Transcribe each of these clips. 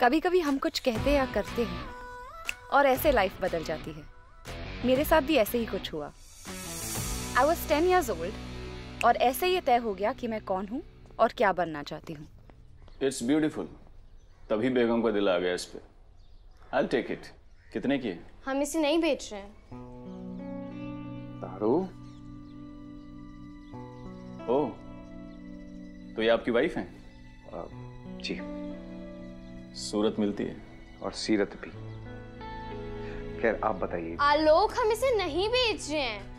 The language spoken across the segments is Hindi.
कभी कभी हम कुछ कहते या करते हैं और ऐसे लाइफ बदल जाती है। मेरे साथ भी ऐसे ही कुछ हुआ। I was ten years old और ऐसे ही तय हो गया कि मैं कौन हूँ और क्या बनना चाहती हूँ। इट्स ब्यूटीफुल तभी बेगम का दिल आ गया इस पे। आई टेक इट कितने की है? हम इसे नहीं बेच रहे हैं। तारू? ओ तो ये आपकी वाइफ है? जी। सूरत मिलती है। और सीरत भी। खैर आप बताइए। आलोक हम इसे नहीं बेच रहे हैं।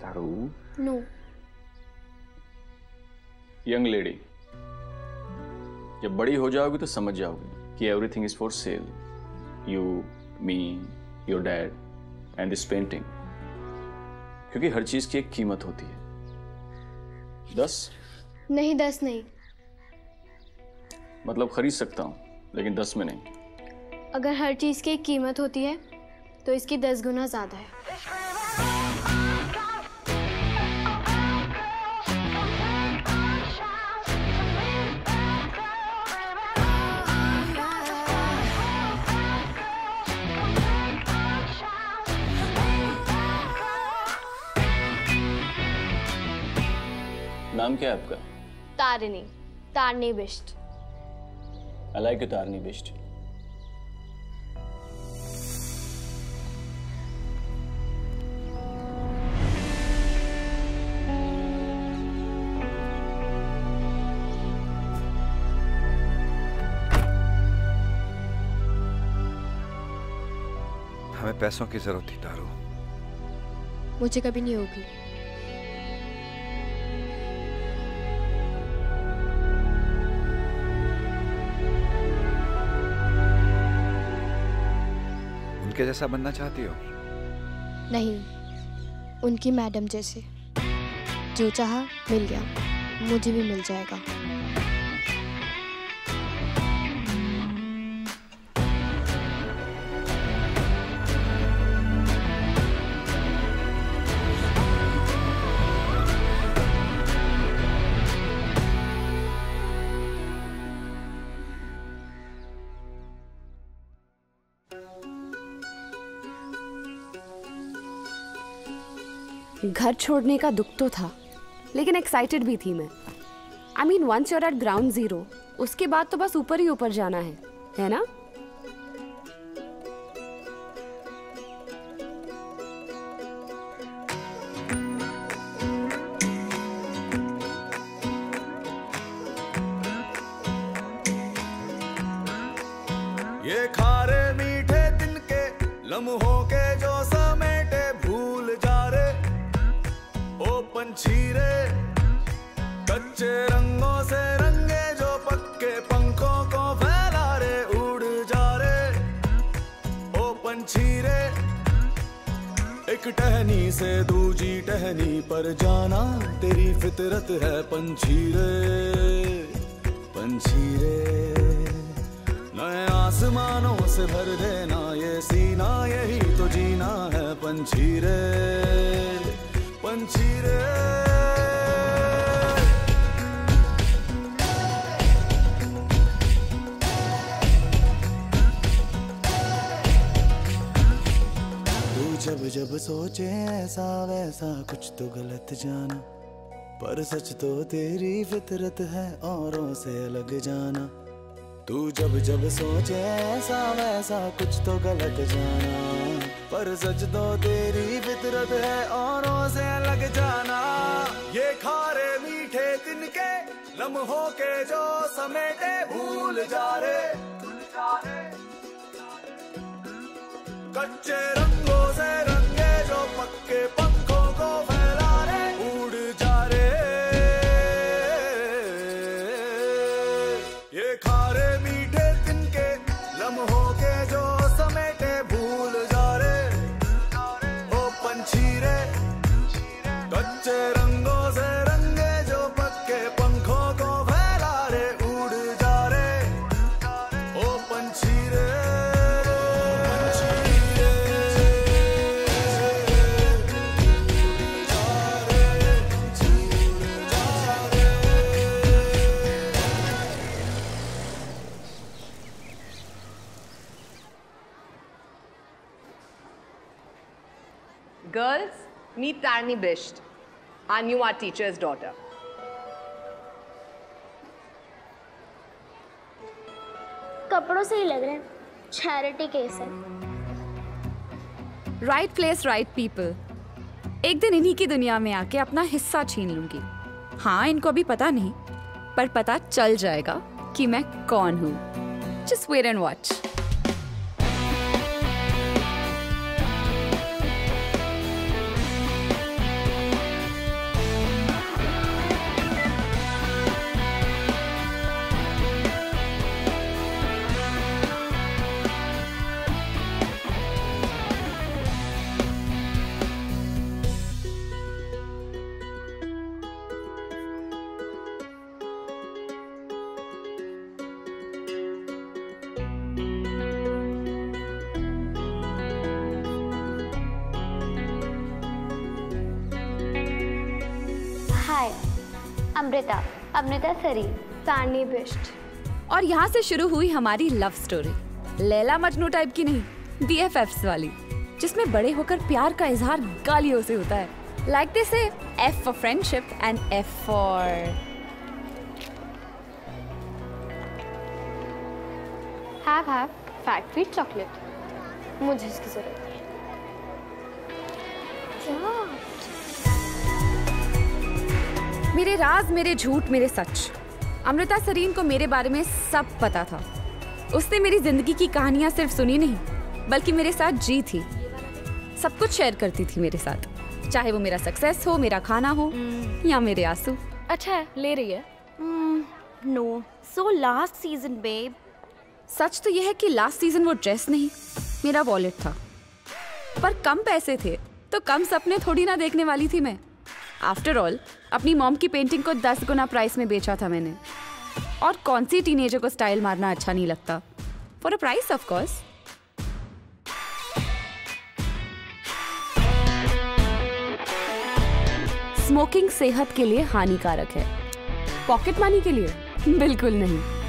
तारू नो। यंग लेडी जब बड़ी हो जाओगी तो समझ जाओगी कि everything is for sale you me your dad and this painting क्योंकि हर चीज़ की एक कीमत होती है। दस? नहीं दस नहीं। मतलब खरीद सकता हूँ लेकिन दस में नहीं। अगर हर चीज़ की कीमत होती है तो इसकी दस गुना ज़्यादा है। नाम क्या है आपका? Tarini Tarni Bisht. I like you Tarni best. हमें पैसों की ज़रूरत थी तारू मुझे कभी नहीं होगी। उनके जैसा बनना चाहती हो? नहीं, उनकी मैडम जैसे। जो चाहा मिल गया, मुझे भी मिल जाएगा। घर छोड़ने का दुख तो था, लेकिन एक्साइटेड भी थी मैं। I mean once you're at ground zero उसके बाद तो बस ऊपर ही ऊपर जाना है है ना? पंछी कच्चे रंगों से रंगे जो पक्के पंखों को फैला रे, उड़ जा रे। ओ पंछी रे एक टहनी से दूजी टहनी पर जाना, तेरी फितरत है पंछी रे पंछी रे नए आसमानों से भर देना ये सीना, यही तो जीना है पंछी रे पंछी रे तू जब जब सोचे ऐसा वैसा, कुछ तो गलत जाना। पर सच तो तेरी फितरत है औरों से अलग जाना। तू जब जब सोचे ऐसा वैसा, कुछ तो गलत जाना। पर तो तेरी फितरत है औरों से अलग जाना। ये खारे मीठे दिन के लम्हों के जो समय समेटे भूल जा रहे कच्चे meet Tarni Bisht, our new art teacher's daughter. कपड़ों से ही लग रहे हैं। चैरिटी केस है। राइट प्लेस राइट पीपल एक दिन इन्हीं की दुनिया में आके अपना हिस्सा छीन लूँगी। हाँ इनको अभी पता नहीं पर पता चल जाएगा कि मैं कौन हूँ। Just wait and watch Amrita Amrita सरी तानी बिस्ट और यहाँ से शुरू हुई हमारी love story Laila Majnu type की नहीं बी वाली जिसमें बड़े होकर प्यार का इजहार गालियों से होता है। Like this say F for friendship and F for have have factory chocolate मुझे इसकी ज़रूरत है। क्या? मेरे राज मेरे झूठ मेरे सच। अमृता सरीन को मेरे बारे में सब पता था। उसने मेरी ज़िंदगी की कहानियाँ सिर्फ़ सुनी नहीं बल्कि मेरे साथ जी थी। सब कुछ शेयर करती थी मेरे साथ। चाहे वो मेरा सक्सेस हो मेरा खाना हो mm. या मेरे आँसू। अच्छा है ले रही है। No so last season babe सच तो यह है कि लास्ट सीज़न वो ड्रेस नहीं मेरा वॉलेट था। पर कम पैसे थे तो कम सपने थोड़ी ना देखने वाली थी मैं। आफ्टर ऑल अपनी मॉम की पेंटिंग को दस गुना प्राइस में बेचा था मैंने। और कौन सी टीनेजर को स्टाइल मारना अच्छा नहीं लगता? For a price of course smoking सेहत के लिए हानिकारक है। पॉकेट मनी के लिए? बिल्कुल नहीं।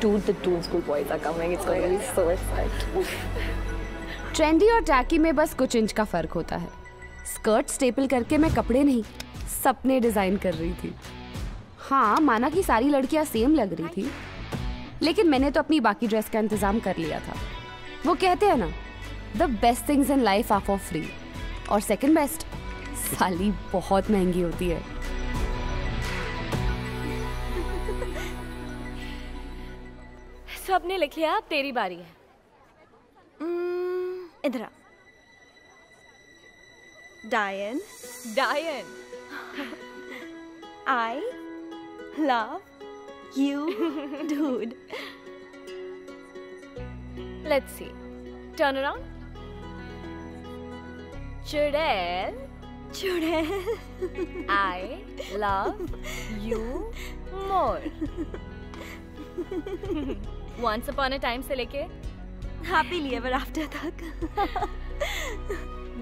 Dude, the Doom School boys are coming. It's going to be so exciting. Trendy और टैकी में बस कुछ इंच का फ़र्क होता है। स्कर्ट स्टेपल करके मैं कपड़े नहीं सपने डिज़ाइन कर रही थी। हाँ माना कि सारी लड़कियाँ सेम लग रही थी। लेकिन मैंने तो अपनी बाकी ड्रेस का इंतज़ाम कर लिया था। वो कहते हैं ना the best things in life are for free और सेकंड बेस्ट साली बहुत महँगी होती है। सबने लिख लिया अब तेरी बारी है। Hmm, इधर आ। डायन डायन I love you dude let's see turn around चुड़ैल चुड़ैल I love you more once upon a time से लेके हैप्पीली एवर आफ्टर तक।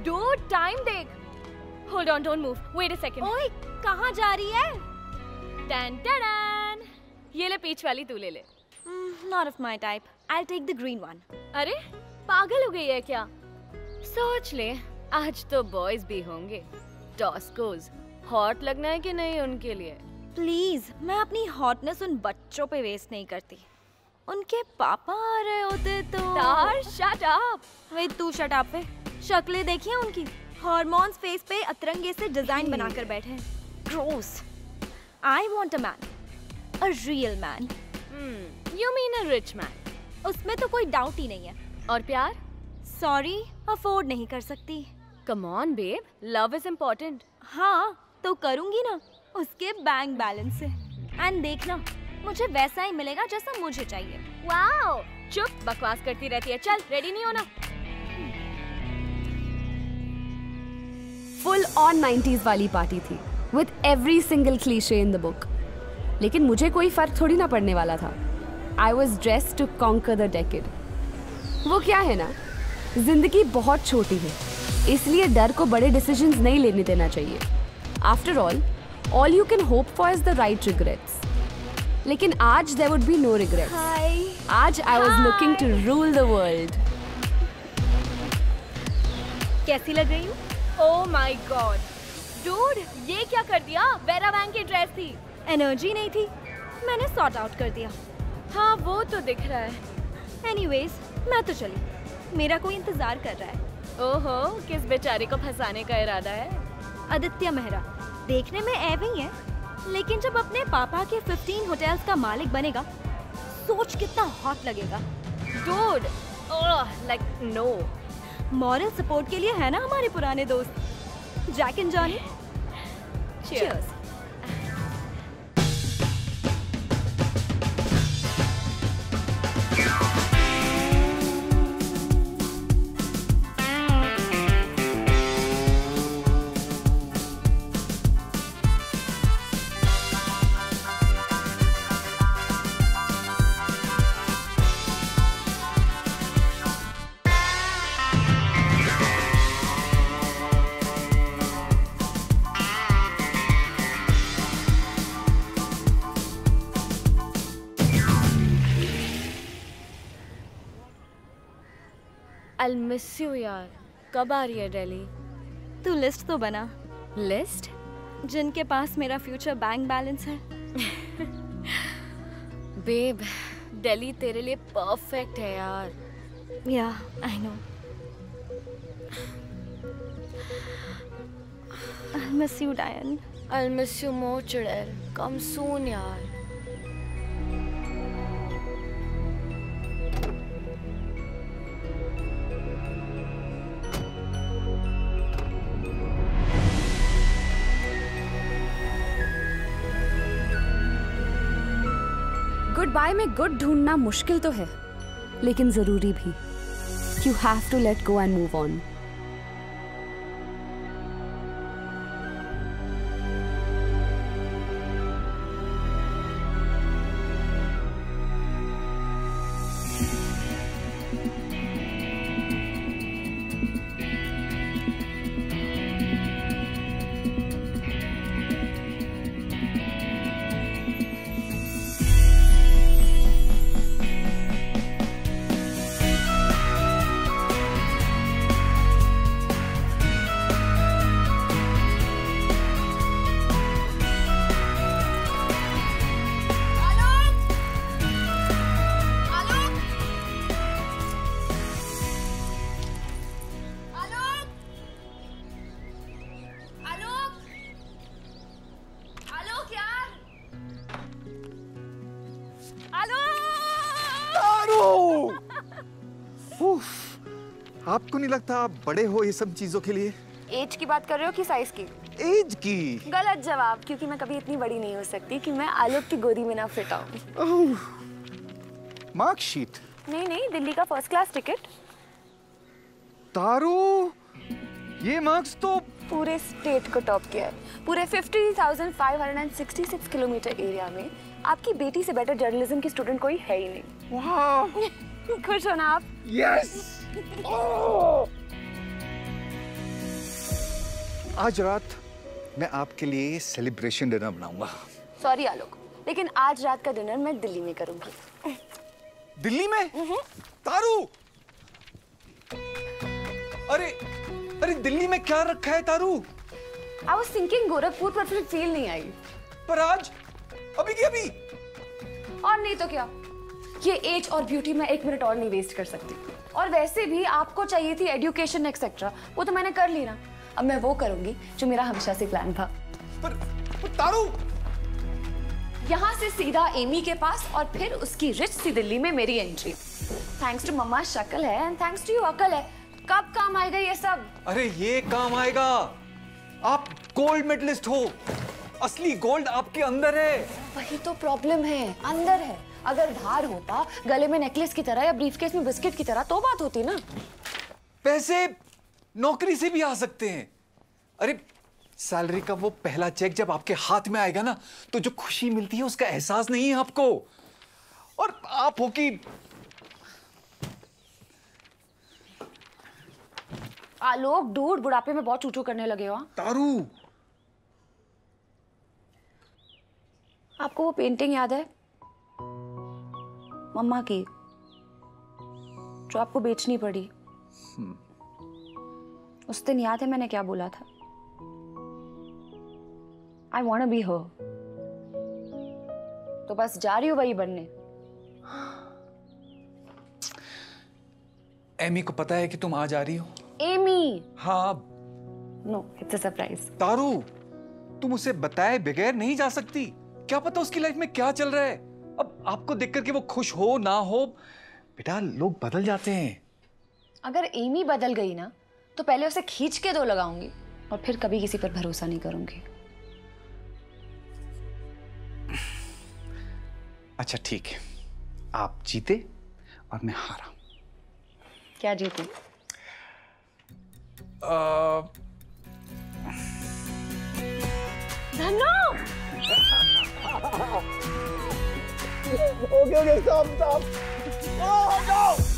डू टाइम देख। Hold on don't move wait a second ओए कहाँ जा रही है? टन टन ये ले पीच वाली तू ले ले। Not of my type I will take the green one अरे पागल हो गई है क्या? सोच ले आज तो बॉयज़ भी होंगे। टॉस्कोज हॉट लगना है कि नहीं उनके लिए? प्लीज़ मैं अपनी हॉटनेस उन बच्चों पे वेस्ट नहीं करती। उनके पापा आ रहे होते तो। शट अप वे तू शट अप है। शक्लें देखिए उनकी? हार्मोन्स फेस पे अतरंगे से डिज़ाइन बनाकर बैठे हैं। Gross I want a man a real man you mean a rich man उसमें तो कोई डाउट ही नहीं है। और प्यार? सॉरी अफोर्ड नहीं कर सकती। Come on babe love is important हाँ तो करूँगी ना। उसके बैंक बैलेंस से। एंड देखना। मुझे वैसा ही मिलेगा जैसा मुझे चाहिए। वाओ! चुप बकवास करती रहती है। चल रेडी नहीं होना। फुल ऑन 90s वाली पार्टी थी with every single cliche in the book लेकिन मुझे कोई फ़र्क थोड़ी ना पड़ने वाला था। I was dress to conquer the decade वो क्या है ना? ज़िंदगी बहुत छोटी है इसलिए डर को बड़े डिसीजंस नहीं लेने देना चाहिए। After all all you can hope for is the right regrets लेकिन आज there would be no regrets हाय आज I was looking to rule the world कैसी लग रही हूँ? ओह माय गॉड डूड ये क्या कर दिया? वेरा वैंग की ड्रेस थी। एनर्जी नहीं थी। मैंने सॉर्ट आउट कर दिया। हाँ वो तो दिख रहा है। एनीवेज मैं तो चली। मेरा कोई इंतज़ार कर रहा है। ओहो किस बेचारे को फंसाने का इरादा है? आदित्य मेहरा। देखने में ऐवे ही है। लेकिन जब अपने पापा के 15 होटल्स का मालिक बनेगा सोच कितना हॉट लगेगा। Dude like no moral support के लिए है ना हमारे पुराने दोस्त। Jack and Johnny Cheers. I miss you यार कब आ रही है दिल्ली तू लिस्ट तो बना। लिस्ट? जिनके पास मेरा फ्यूचर बैंक बैलेंस है। बेब दिल्ली तेरे लिए परफेक्ट है यार। Yeah I know I miss you डायन। आई मिस यू मोर चुड़ैल कम सून यार। गुड में गुड ढूंढना मुश्किल तो है, लेकिन ज़रूरी भी। You have to let go and move on आपको नहीं लगता आप बड़े हो ये सब चीज़ों के लिए? एज की बात कर रहे हो कि साइज़ की? एज की? गलत जवाब क्योंकि मैं कभी इतनी बड़ी नहीं हो सकती कि मैं आलोक की गोदी में ना फिट आऊँ। मार्कशीट नहीं नहीं दिल्ली का फ़र्स्ट क्लास टिकट तारू ये मार्क्स तो पूरे स्टेट को टॉप किया है। पूरे 50,566 किलोमीटर एरिया में आपकी बेटी से बेटर जर्नलिज्म की स्टूडेंट कोई है ही नहीं। खुश हो ना आप? यस आज रात मैं आपके लिए सेलिब्रेशन डिनर बनाऊँगा। सॉरी आलोक लेकिन आज रात का डिनर मैं दिल्ली में करूँगी। दिल्ली में? तारू! अरे अरे दिल्ली में क्या रखा है तारू? आई वाज थिंकिंग गोरखपुर पर फिर फील नहीं आई। पर आज? अभी की अभी? और नहीं तो क्या? ये एज और ब्यूटी में एक मिनट और नहीं वेस्ट कर सकती। और वैसे भी आपको चाहिए थी एजुकेशन एक्सेट्रा वो तो मैंने कर ली ना। अब मैं वो करूँगी जो मेरा हमेशा से प्लान था। पर, पर तारू! यहाँ से सीधा एमी के पास और फिर उसकी रिच सी दिल्ली में मेरी एंट्री थैंक्स टू मम्मा शक्ल है एंड थैंक्स टू यू अकल है। कब काम आएगा ये सब? अरे ये काम आएगा। आप गोल्ड मेडलिस्ट हो। असली गोल्ड आपके अंदर है। वही तो प्रॉब्लम है। अंदर है। अगर धार होता गले में नेकलेस की तरह या ब्रीफकेस में बिस्किट की तरह तो बात होती ना। पैसे नौकरी से भी आ सकते हैं। अरे सैलरी का वो पहला चेक जब आपके हाथ में आएगा ना तो जो खुशी मिलती है उसका एहसास नहीं है आपको। और आप हो कि आलोक डूड बुढ़ापे में बहुत चूचू करने लगे हो हाँ? तारू। आपको वो पेंटिंग याद है? मम्मा की जो आपको बेचनी पड़ी। उस दिन याद है मैंने क्या बोला था? आई वॉन्ट बी हो तो बस जा रही हूँ वही बनने। एमी को पता है कि तुम आज आ रही हो? एमी हाँ। नो इट्स अ सरप्राइज़ तारू तुम उसे बताए बगैर नहीं जा सकती। क्या पता उसकी लाइफ में क्या चल रहा है? आपको देख करके वो खुश हो ना हो बेटा लोग बदल जाते हैं। अगर एमी बदल गई ना तो पहले उसे खींच के दो लगाऊँगी और फिर कभी किसी पर भरोसा नहीं करूँगी। अच्छा ठीक है। आप जीते और मैं हारा। क्या जीती? धन्नो 我叫你三急，我好高。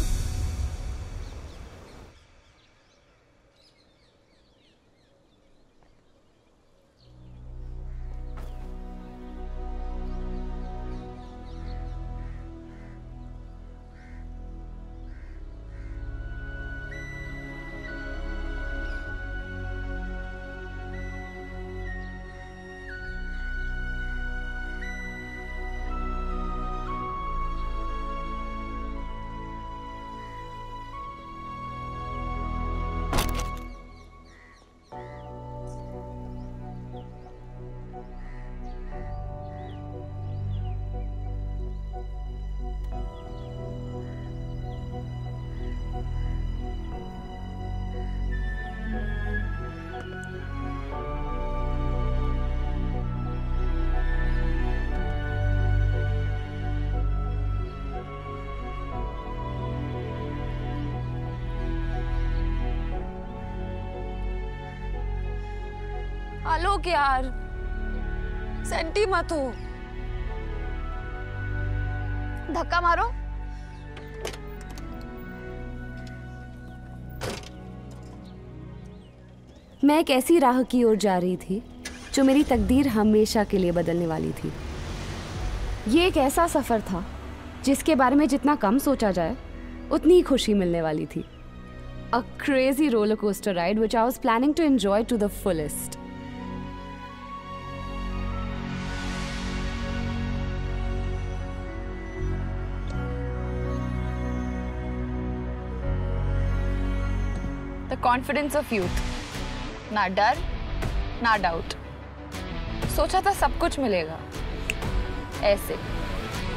आलोक यार? सेंटी मत हो। धक्का मारो। मैं एक ऐसी राह की ओर जा रही थी, जो मेरी तकदीर हमेशा के लिए बदलने वाली थी। ये एक ऐसा सफ़र था, जिसके बारे में जितना कम सोचा जाए, उतनी खुशी मिलने वाली थी। A crazy roller coaster ride which I was planning to enjoy to the fullest confidence of youth ना डर ना डाउट सोचा था सब कुछ मिलेगा। ऐसे।